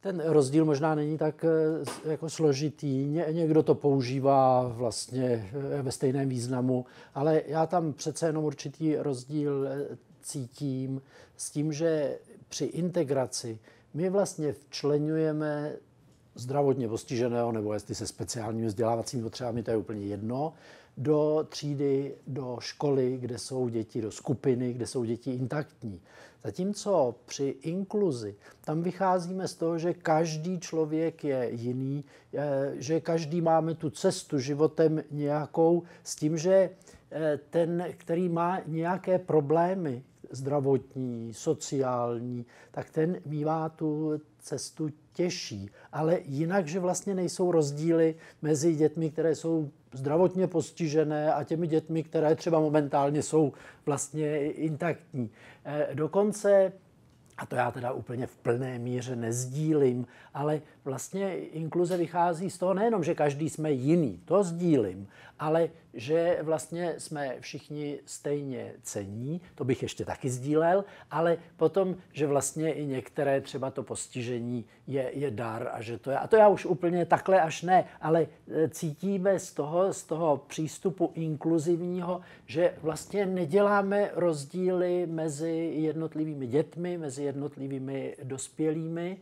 Ten rozdíl možná není tak eh, jako složitý. Ně, někdo to používá vlastně eh, ve stejném významu, ale já tam přece jenom určitý rozdíl eh, cítím s tím, že při integraci my vlastně včlenujeme zdravotně postiženého, nebo jestli se speciálními vzdělávacími potřebami, to je úplně jedno, do třídy, do školy, kde jsou děti, do skupiny, kde jsou děti intaktní. Zatímco při inkluzi tam vycházíme z toho, že každý člověk je jiný, že každý máme tu cestu životem nějakou s tím, že eh, ten, který má nějaké problémy zdravotní, sociální, tak ten mývá tu cestu těžší. Ale jinak, že vlastně nejsou rozdíly mezi dětmi, které jsou zdravotně postižené a těmi dětmi, které třeba momentálně jsou vlastně intaktní. Eh, dokonce a to já teda úplně v plné míře nezdílím, ale vlastně inkluze vychází z toho nejenom, že každý jsme jiný, to sdílím, ale že vlastně jsme všichni stejně cení, to bych ještě taky sdílel, ale potom, že vlastně i některé třeba to postižení je, je dar a že to je, a to já už úplně takhle až ne, ale e, cítíme z toho, z toho přístupu inkluzivního, že vlastně neděláme rozdíly mezi jednotlivými dětmi, mezi jednotlivými dospělými,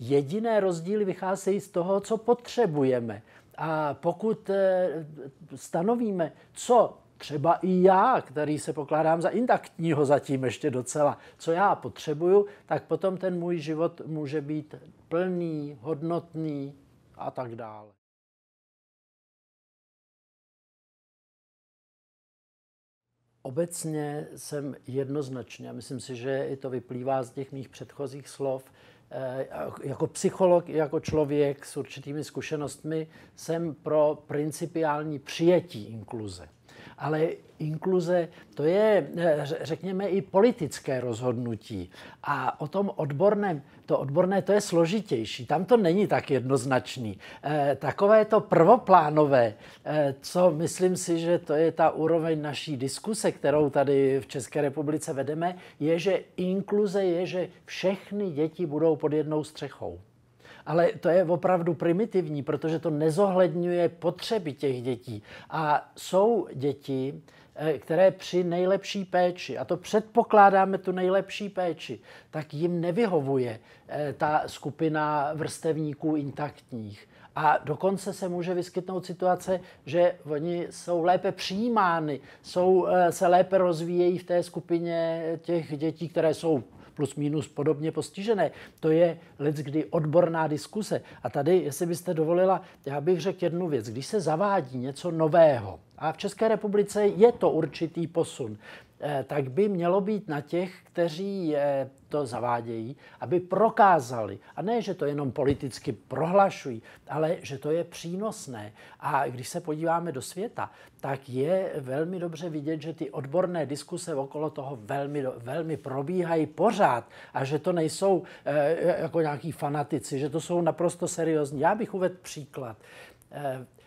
Jediné rozdíly vycházejí z toho, co potřebujeme. A pokud eh, stanovíme, co třeba i já, který se pokládám za intaktního zatím ještě docela, co já potřebuju, tak potom ten můj život může být plný, hodnotný a tak dále. Obecně jsem jednoznačně, a myslím si, že i to vyplývá z těch mých předchozích slov, Eh, jako psycholog, jako člověk s určitými zkušenostmi jsem pro principiální přijetí inkluze ale inkluze to je, eh, řekněme, i politické rozhodnutí. A o tom odborném, to odborné, to je složitější. Tam to není tak jednoznačný. E, takové to prvoplánové, e, co myslím si, že to je ta úroveň naší diskuse, kterou tady v České republice vedeme, je, že inkluze je, že všechny děti budou pod jednou střechou. Ale to je opravdu primitivní, protože to nezohledňuje potřeby těch dětí. A jsou děti, eh, které při nejlepší péči, a to předpokládáme tu nejlepší péči, tak jim nevyhovuje eh, ta skupina vrstevníků intaktních. A dokonce se může vyskytnout situace, že oni jsou lépe přijímány, jsou, eh, se lépe rozvíjejí v té skupině těch dětí, které jsou plus minus podobně postižené. To je let, kdy odborná diskuse. A tady, jestli byste dovolila, já bych řekl jednu věc. Když se zavádí něco nového, a v České republice je to určitý posun, Eh, tak by mělo být na těch, kteří eh, to zavádějí, aby prokázali, a ne, že to jenom politicky prohlašují, ale že to je přínosné. A když se podíváme do světa, tak je velmi dobře vidět, že ty odborné diskuse okolo toho velmi, velmi probíhají pořád a že to nejsou eh, jako nějaký fanatici, že to jsou naprosto seriózní. Já bych uvedl příklad.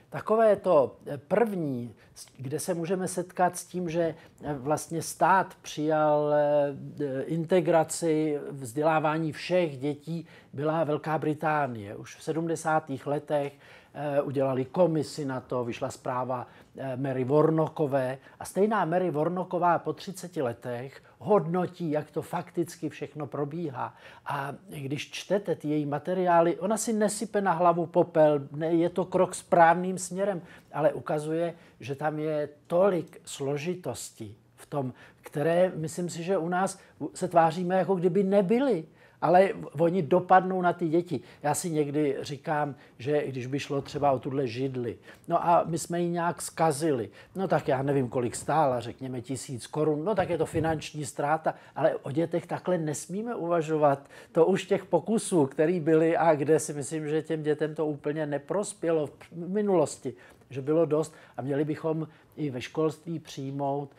Takové to první, kde se můžeme setkat s tím, že vlastně stát přijal eh, integraci vzdělávání všech dětí, byla Velká Británie. Už v 70. letech Eh, udělali komisi na to, vyšla zpráva eh, Mary Vornokové a stejná Mary Vornoková po 30 letech hodnotí, jak to fakticky všechno probíhá. A když čtete ty její materiály, ona si nesype na hlavu popel, ne, je to krok správným směrem, ale ukazuje, že tam je tolik složitostí v tom, které myslím si, že u nás se tváříme, jako kdyby nebyly ale oni dopadnou na ty děti. Já si někdy říkám, že když by šlo třeba o tuhle židli, no a my jsme ji nějak zkazili, no tak já nevím, kolik stála, řekněme tisíc korun, no tak je to finanční ztráta, ale o dětech takhle nesmíme uvažovat. To už těch pokusů, které byly a kde si myslím, že těm dětem to úplně neprospělo v minulosti, že bylo dost a měli bychom i ve školství přijmout,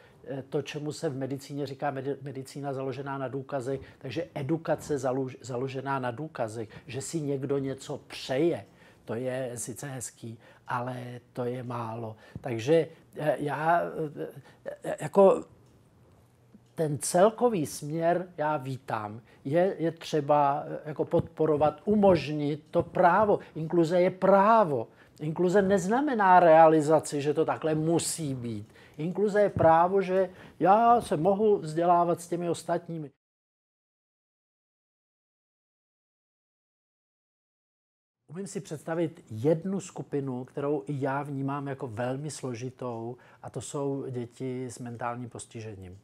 to, čemu se v medicíně říká medicína založená na důkazech, takže edukace založená na důkazech, že si někdo něco přeje, to je sice hezký, ale to je málo. Takže eh, já eh, jako ten celkový směr já vítám. Je, je třeba jako podporovat, umožnit to právo. Inkluze je právo. Inkluze neznamená realizaci, že to takhle musí být. Inkluze je právo, že já se mohu vzdělávat s těmi ostatními. Umím si představit jednu skupinu, kterou i já vnímám jako velmi složitou, a to jsou děti s mentálním postižením. E,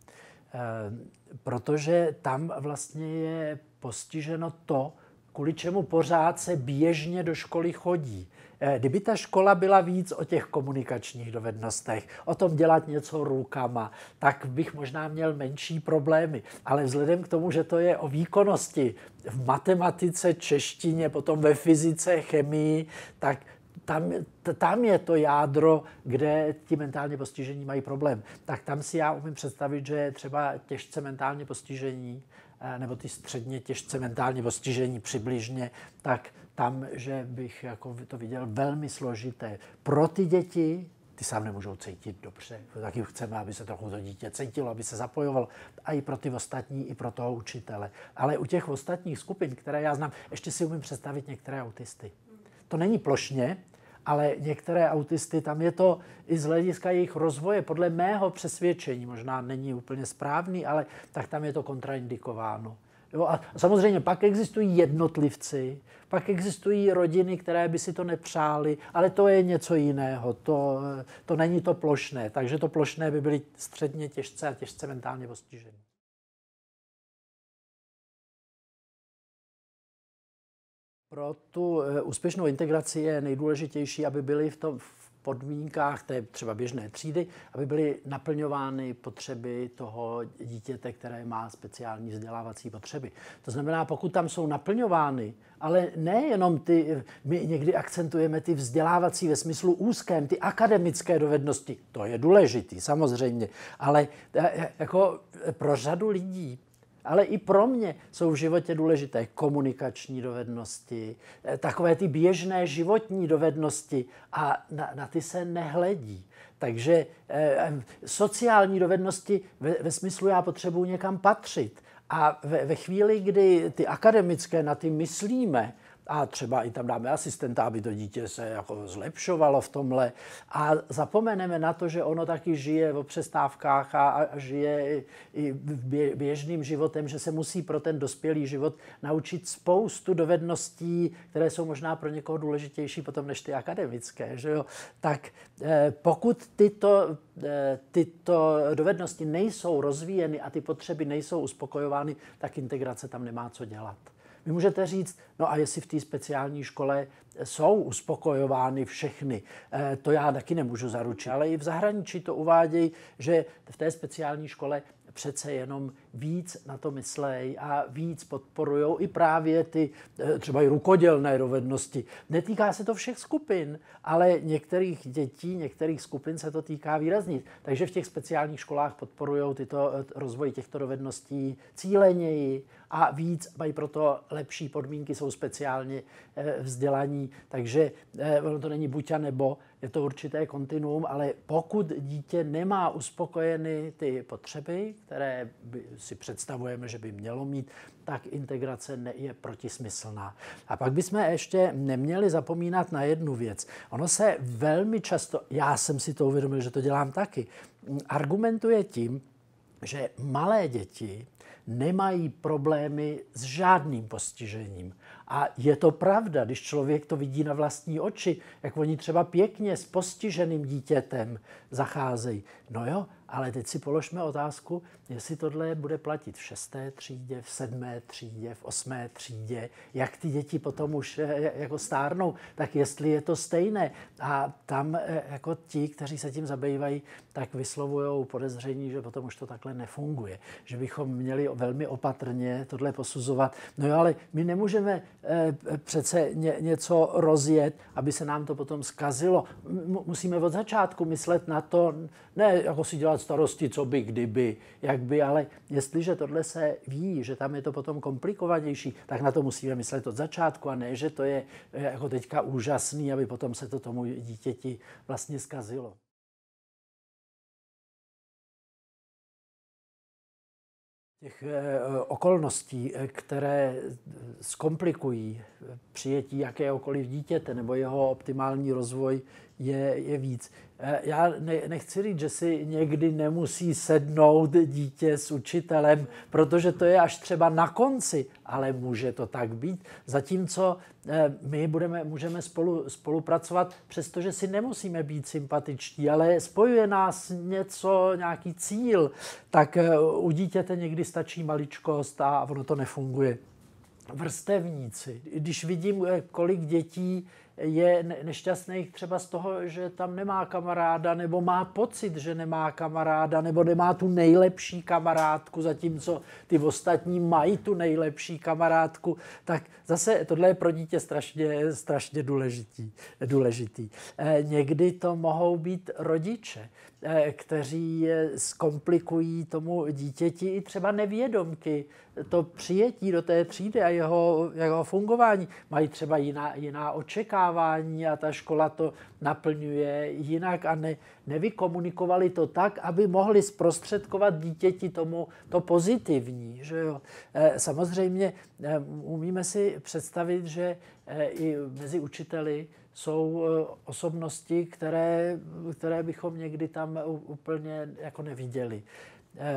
protože tam vlastně je postiženo to, kvůli čemu pořád se běžně do školy chodí. Eh, kdyby ta škola byla víc o těch komunikačních dovednostech, o tom dělat něco rukama, tak bych možná měl menší problémy. Ale vzhledem k tomu, že to je o výkonnosti v matematice, češtině, potom ve fyzice, chemii, tak tam, tam je to jádro, kde ti mentálně postižení mají problém. Tak tam si já umím představit, že třeba těžce mentálně postižení nebo ty středně těžce mentálně postižení přibližně, tak tam, že bych jako to viděl velmi složité. Pro ty děti, ty sám nemůžou cítit dobře. Taky chceme, aby se trochu to dítě cítilo, aby se zapojovalo. A i pro ty ostatní, i pro toho učitele. Ale u těch ostatních skupin, které já znám, ještě si umím představit některé autisty. To není plošně, ale některé autisty, tam je to i z hlediska jejich rozvoje, podle mého přesvědčení, možná není úplně správný, ale tak tam je to kontraindikováno. Jo, a samozřejmě pak existují jednotlivci, pak existují rodiny, které by si to nepřáli, ale to je něco jiného. To, to není to plošné. Takže to plošné by byly středně těžce a těžce mentálně postižení. Pro tu eh, úspěšnou integraci je nejdůležitější, aby byli v, tom, v podmínkách té třeba běžné třídy, aby byly naplňovány potřeby toho dítěte, které má speciální vzdělávací potřeby. To znamená, pokud tam jsou naplňovány, ale nejenom ty, my někdy akcentujeme ty vzdělávací ve smyslu úzkém, ty akademické dovednosti, to je důležitý samozřejmě, ale eh, jako pro řadu lidí ale i pro mě jsou v životě důležité komunikační dovednosti, eh, takové ty běžné životní dovednosti a na, na ty se nehledí. Takže eh, sociální dovednosti ve, ve smyslu já potřebuji někam patřit. A ve, ve chvíli, kdy ty akademické na ty myslíme, a třeba i tam dáme asistenta, aby to dítě se jako zlepšovalo v tomhle. A zapomeneme na to, že ono taky žije v přestávkách a, a žije i běžným životem, že se musí pro ten dospělý život naučit spoustu dovedností, které jsou možná pro někoho důležitější potom než ty akademické. Že jo? Tak eh, pokud tyto, eh, tyto dovednosti nejsou rozvíjeny a ty potřeby nejsou uspokojovány, tak integrace tam nemá co dělat. Vy můžete říct, no a jestli v té speciální škole jsou uspokojovány všechny, eh, to já taky nemůžu zaručit, ale i v zahraničí to uvádějí, že v té speciální škole přece jenom víc na to myslej a víc podporují i právě ty eh, třeba i rukodělné dovednosti. Netýká se to všech skupin, ale některých dětí, některých skupin se to týká výrazně. Takže v těch speciálních školách podporují tyto eh, rozvoj těchto dovedností cíleněji a víc mají proto lepší podmínky, jsou speciálně eh, vzdělaní. Takže ono to není buď a nebo, je to určité kontinuum, ale pokud dítě nemá uspokojeny ty potřeby, které by si představujeme, že by mělo mít, tak integrace je protismyslná. A pak bychom ještě neměli zapomínat na jednu věc. Ono se velmi často, já jsem si to uvědomil, že to dělám taky, argumentuje tím, že malé děti nemají problémy s žádným postižením. A je to pravda, když člověk to vidí na vlastní oči, jak oni třeba pěkně s postiženým dítětem zacházejí. No jo, ale teď si položme otázku, jestli tohle bude platit v šesté třídě, v sedmé třídě, v osmé třídě, jak ty děti potom už eh, jako stárnou, tak jestli je to stejné. A tam eh, jako ti, kteří se tím zabývají, tak vyslovují podezření, že potom už to takhle nefunguje. Že bychom měli velmi opatrně tohle posuzovat. No jo, ale my nemůžeme eh, přece ně, něco rozjet, aby se nám to potom zkazilo. Musíme od začátku myslet na to, ne jako si dělat starosti, co by, kdyby, jak by, ale jestliže tohle se ví, že tam je to potom komplikovanější, tak na to musíme myslet od začátku a ne, že to je jako teďka úžasný, aby potom se to tomu dítěti vlastně zkazilo. Těch okolností, které zkomplikují přijetí jakéhokoliv dítěte nebo jeho optimální rozvoj, je, je víc. Eh, já ne, nechci říct, že si někdy nemusí sednout dítě s učitelem, protože to je až třeba na konci, ale může to tak být. Zatímco eh, my budeme, můžeme spolu, spolupracovat, přestože si nemusíme být sympatičtí, ale spojuje nás něco, nějaký cíl, tak eh, u dítěte někdy stačí maličkost a ono to nefunguje. Vrstevníci. Když vidím, kolik dětí je nešťastný třeba z toho, že tam nemá kamaráda, nebo má pocit, že nemá kamaráda, nebo nemá tu nejlepší kamarádku, zatímco ty ostatní mají tu nejlepší kamarádku, tak zase tohle je pro dítě strašně, strašně důležitý. důležitý. Eh, někdy to mohou být rodiče, eh, kteří zkomplikují tomu dítěti i třeba nevědomky to přijetí do té třídy a jeho, jeho fungování. Mají třeba jiná, jiná očekávání a ta škola to naplňuje jinak a ne, nevykomunikovali to tak, aby mohli zprostředkovat dítěti tomu to pozitivní. Že jo? Eh, samozřejmě eh, umíme si představit, že eh, i mezi učiteli jsou osobnosti, které, které bychom někdy tam úplně jako neviděli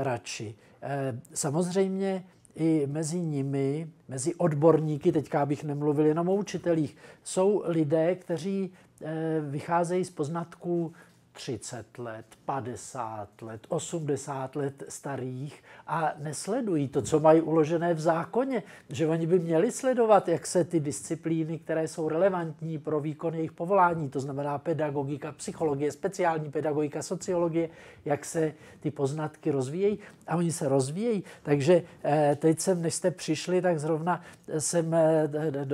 radši. Samozřejmě i mezi nimi, mezi odborníky, teďka bych nemluvil jenom o učitelích, jsou lidé, kteří vycházejí z poznatků 30 let, 50 let, 80 let starých a nesledují to, co mají uložené v zákoně, že oni by měli sledovat, jak se ty disciplíny, které jsou relevantní pro výkon jejich povolání, to znamená pedagogika, psychologie, speciální pedagogika, sociologie, jak se ty poznatky rozvíjejí a oni se rozvíjejí. Takže eh, teď jsem, než jste přišli, tak zrovna jsem eh,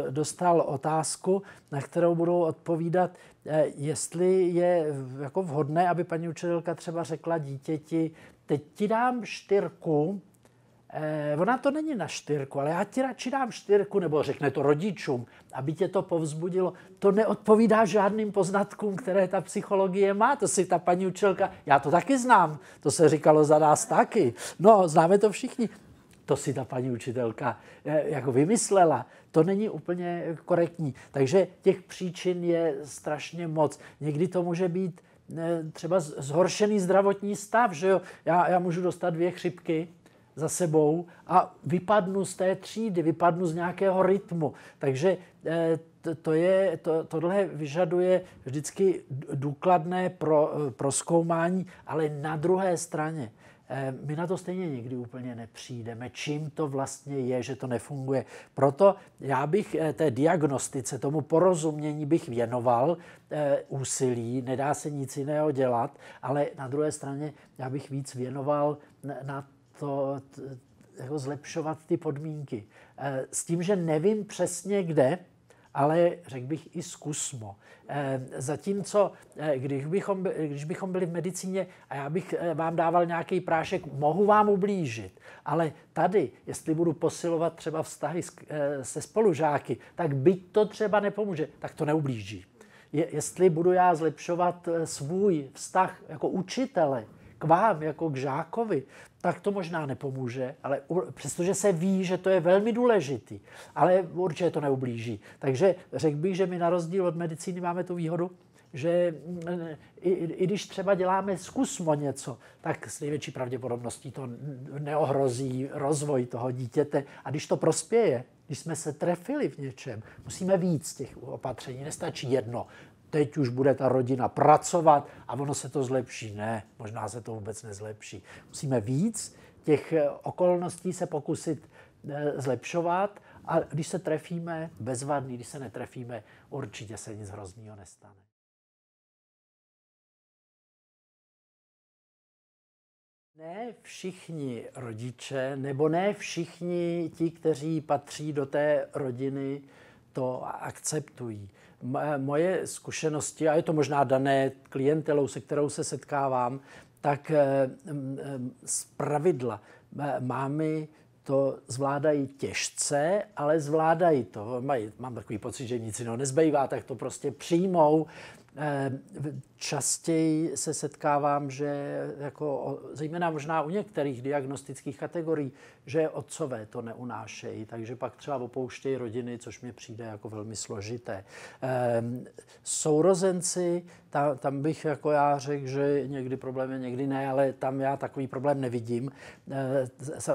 dostal otázku, na kterou budou odpovídat Eh, jestli je jako vhodné, aby paní učitelka třeba řekla dítěti, teď ti dám štyrku, eh, ona to není na štyrku, ale já ti radši dám štyrku, nebo řekne to rodičům, aby tě to povzbudilo. To neodpovídá žádným poznatkům, které ta psychologie má. To si ta paní učitelka, já to taky znám, to se říkalo za nás taky. No, známe to všichni to si ta paní učitelka eh, jako vymyslela. To není úplně korektní. Takže těch příčin je strašně moc. Někdy to může být eh, třeba zhoršený zdravotní stav, že jo? Já, já můžu dostat dvě chřipky za sebou a vypadnu z té třídy, vypadnu z nějakého rytmu. Takže eh, to je, to, tohle vyžaduje vždycky důkladné pro, proskoumání, ale na druhé straně Eh, my na to stejně někdy úplně nepřijdeme, čím to vlastně je, že to nefunguje. Proto já bych eh, té diagnostice, tomu porozumění bych věnoval eh, úsilí, nedá se nic jiného dělat, ale na druhé straně já bych víc věnoval na to, jako zlepšovat ty podmínky. S tím, že nevím přesně kde, ale řekl bych i zkusmo. Eh, zatímco, eh, když bychom, když bychom byli v medicíně a já bych eh, vám dával nějaký prášek, mohu vám ublížit. Ale tady, jestli budu posilovat třeba vztahy se spolužáky, tak byť to třeba nepomůže, tak to neublíží. Je, jestli budu já zlepšovat svůj vztah jako učitele, k vám, jako k žákovi, tak to možná nepomůže, ale přestože se ví, že to je velmi důležitý, ale určitě to neublíží. Takže řekl bych, že my na rozdíl od medicíny máme tu výhodu, že mm, i, i když třeba děláme zkusmo něco, tak s největší pravděpodobností to neohrozí rozvoj toho dítěte. A když to prospěje, když jsme se trefili v něčem, musíme víc těch opatření, nestačí jedno teď už bude ta rodina pracovat a ono se to zlepší. Ne, možná se to vůbec nezlepší. Musíme víc těch eh, okolností se pokusit eh, zlepšovat a když se trefíme, bezvadný, když se netrefíme, určitě se nic hroznýho nestane. Ne všichni rodiče, nebo ne všichni ti, kteří patří do té rodiny, to akceptují. Moje zkušenosti, a je to možná dané klientelou, se kterou se setkávám, tak eh, z pravidla. Mámy to zvládají těžce, ale zvládají to. Mají, mám takový pocit, že nic jiného nezbývá, tak to prostě přijmou. Eh, častěji se setkávám, že jako, zejména možná u některých diagnostických kategorií, že otcové to neunášejí, takže pak třeba opouštějí rodiny, což mi přijde jako velmi složité. Ehm, sourozenci, tam, tam bych jako já řekl, že někdy problém je, někdy ne, ale tam já takový problém nevidím. Ehm,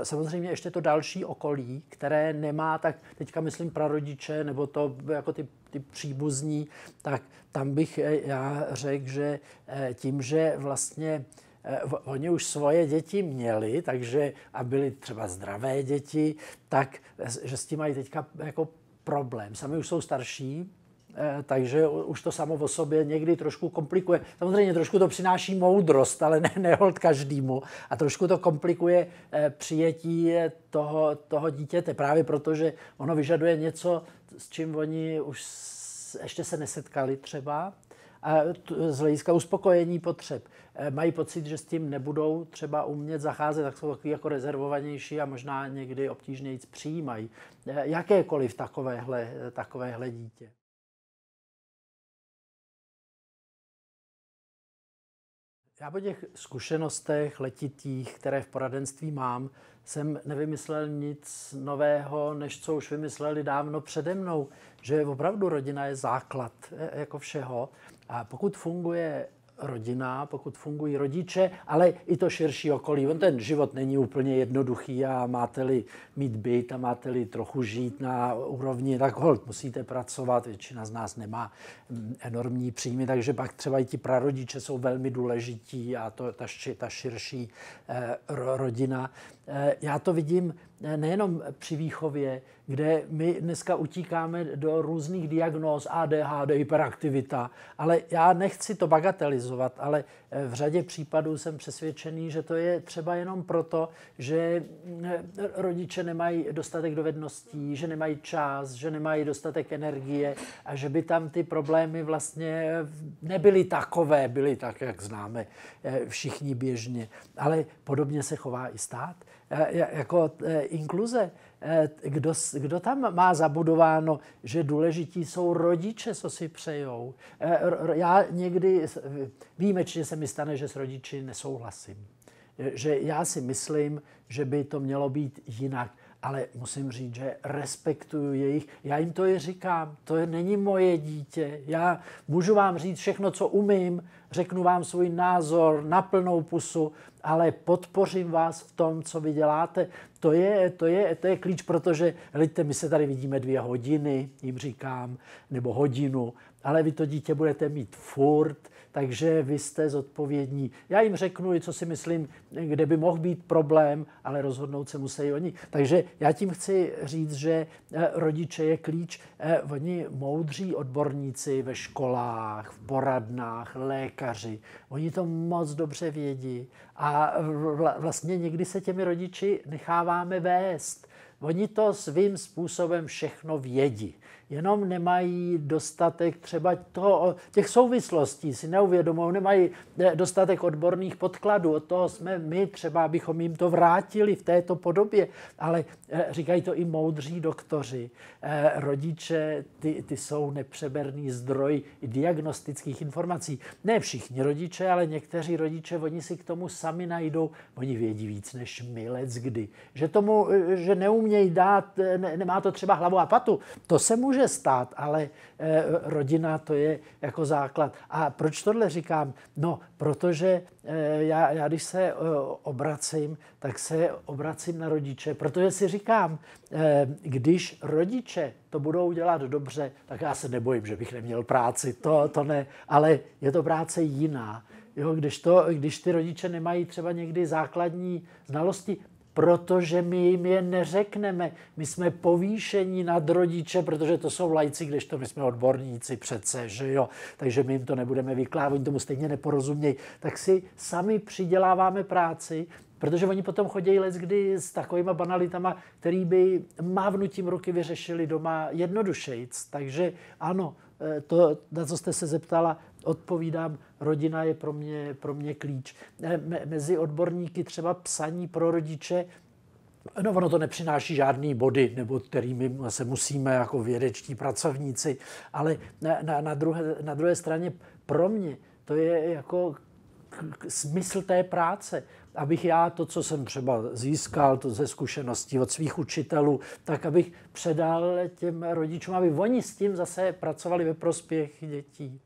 samozřejmě ještě to další okolí, které nemá, tak teďka myslím prarodiče, nebo to jako ty ty příbuzní, tak tam bych eh, já řekl, že eh, tím, že vlastně eh, oni už svoje děti měli, takže a byly třeba zdravé děti, tak že s tím mají teďka jako problém. Sami už jsou starší, takže už to samo o sobě někdy trošku komplikuje. Samozřejmě trošku to přináší moudrost, ale ne, nehold každému. A trošku to komplikuje přijetí toho, toho dítěte, právě protože ono vyžaduje něco, s čím oni už ještě se nesetkali třeba, a z hlediska uspokojení potřeb. E, mají pocit, že s tím nebudou třeba umět zacházet, tak jsou takový jako rezervovanější a možná někdy obtížněji přijímají e, jakékoliv takovéhle, takovéhle dítě. Já po těch zkušenostech letitých, které v poradenství mám, jsem nevymyslel nic nového, než co už vymysleli dávno přede mnou, že opravdu rodina je základ e, jako všeho. A pokud funguje rodina, pokud fungují rodiče, ale i to širší okolí. On ten život není úplně jednoduchý a máte-li mít byt a máte-li trochu žít na úrovni, tak hold, musíte pracovat. Většina z nás nemá mm, enormní příjmy, takže pak třeba i ti prarodiče jsou velmi důležití a to, ta, ta širší eh, rodina. Eh, já to vidím eh, nejenom při výchově, kde my dneska utíkáme do různých diagnóz, ADHD, hyperaktivita, ale já nechci to bagatelizovat, ale v řadě případů jsem přesvědčený, že to je třeba jenom proto, že rodiče nemají dostatek dovedností, že nemají čas, že nemají dostatek energie a že by tam ty problémy vlastně nebyly takové, byly tak, jak známe všichni běžně. Ale podobně se chová i stát. Jako e, inkluze, kdo, kdo tam má zabudováno, že důležití jsou rodiče, co si přejou. E, já někdy výjimečně se mi stane, že s rodiči nesouhlasím. Že já si myslím, že by to mělo být jinak ale musím říct, že respektuju jejich, já jim to i říkám, to je, není moje dítě, já můžu vám říct všechno, co umím, řeknu vám svůj názor na plnou pusu, ale podpořím vás v tom, co vy děláte. To je, to je, to je klíč, protože, hledajte, my se tady vidíme dvě hodiny, jim říkám, nebo hodinu, ale vy to dítě budete mít furt, takže vy jste zodpovědní. Já jim řeknu, co si myslím, kde by mohl být problém, ale rozhodnout se musí oni. Takže já tím chci říct, že eh, rodiče je klíč. Eh, oni moudří odborníci ve školách, v poradnách, lékaři, oni to moc dobře vědí a vlastně někdy se těmi rodiči necháváme vést. Oni to svým způsobem všechno vědí jenom nemají dostatek třeba toho, těch souvislostí, si neuvědomují, nemají eh, dostatek odborných podkladů. Od toho jsme my třeba, abychom jim to vrátili v této podobě, ale eh, říkají to i moudří doktoři. Eh, rodiče, ty, ty jsou nepřeberný zdroj diagnostických informací. Ne všichni rodiče, ale někteří rodiče, oni si k tomu sami najdou, oni vědí víc než my, kdy. Že tomu, že neumějí dát, ne, nemá to třeba hlavu a patu, to se může může stát, ale eh, rodina to je jako základ. A proč tohle říkám? No, protože eh, já, já když se eh, obracím, tak se obracím na rodiče, protože si říkám, když rodiče to budou dělat dobře, tak já se nebojím, že bych neměl práci, to, to ne, ale je to práce jiná. Jo, když, to, když ty rodiče nemají třeba někdy základní znalosti, protože my jim je neřekneme. My jsme povýšení nad rodiče, protože to jsou lajci, kdežto my jsme odborníci přece, že jo. Takže my jim to nebudeme vykládat, oni tomu stejně neporozumějí. Tak si sami přiděláváme práci, protože oni potom chodí let kdy s takovýma banalitama, který by mávnutím ruky vyřešili doma jednodušejc. Takže ano, eh, to, na co jste se zeptala, odpovídám, rodina je pro mě, pro mě klíč. Mezi odborníky třeba psaní pro rodiče No, ono to nepřináší žádný body, nebo kterými se musíme jako vědečtí pracovníci, ale na, na, na, druhé, na druhé straně pro mě to je jako smysl té práce, abych já to, co jsem třeba získal to ze zkušeností od svých učitelů, tak abych předal těm rodičům, aby oni s tím zase pracovali ve prospěch dětí.